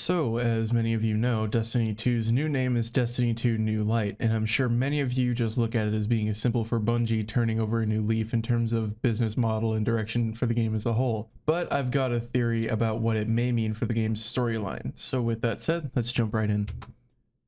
So, as many of you know, Destiny 2's new name is Destiny 2 New Light, and I'm sure many of you just look at it as being a simple for Bungie turning over a new leaf in terms of business model and direction for the game as a whole. But I've got a theory about what it may mean for the game's storyline. So with that said, let's jump right in.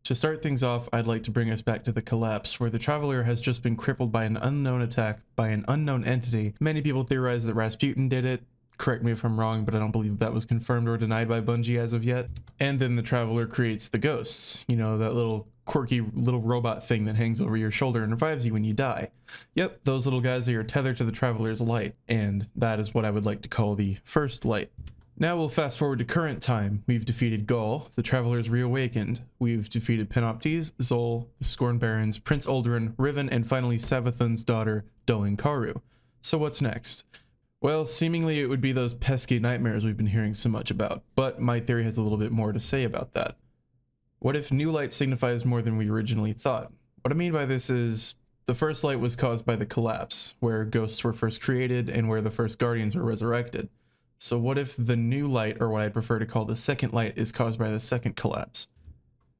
To start things off, I'd like to bring us back to the collapse, where the Traveler has just been crippled by an unknown attack by an unknown entity. Many people theorize that Rasputin did it, correct me if I'm wrong, but I don't believe that was confirmed or denied by Bungie as of yet. And then the Traveler creates the ghosts, you know, that little quirky little robot thing that hangs over your shoulder and revives you when you die. Yep, those little guys are your tether to the Traveler's light, and that is what I would like to call the first light. Now we'll fast forward to current time. We've defeated Ghaul, the Travelers reawakened. We've defeated Panoptes, Xol, the Scorn Barons, Prince Uldren, Riven, and finally Savathun's daughter, Dul Incaru. So what's next? Well, seemingly it would be those pesky nightmares we've been hearing so much about, but my theory has a little bit more to say about that. What if new light signifies more than we originally thought? What I mean by this is, the first light was caused by the collapse, where ghosts were first created and where the first guardians were resurrected. So what if the new light, or what I prefer to call the second light, is caused by the second collapse?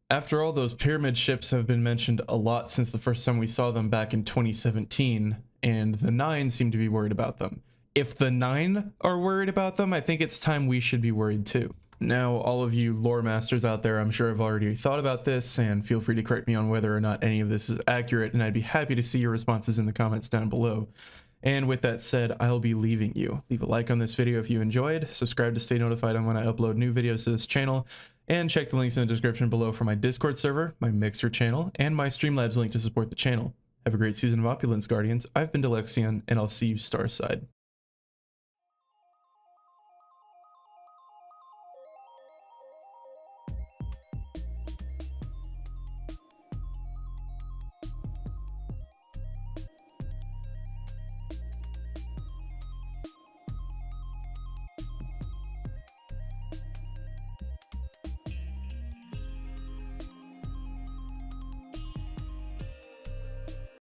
After all, those pyramid ships have been mentioned a lot since the first time we saw them back in 2017, and the Nine seem to be worried about them if the nine are worried about them, I think it's time we should be worried too. Now, all of you lore masters out there, I'm sure have already thought about this, and feel free to correct me on whether or not any of this is accurate, and I'd be happy to see your responses in the comments down below. And with that said, I'll be leaving you. Leave a like on this video if you enjoyed, subscribe to stay notified on when I upload new videos to this channel, and check the links in the description below for my Discord server, my Mixer channel, and my Streamlabs link to support the channel. Have a great season of Opulence, Guardians. I've been Dylexion, and I'll see you Starside.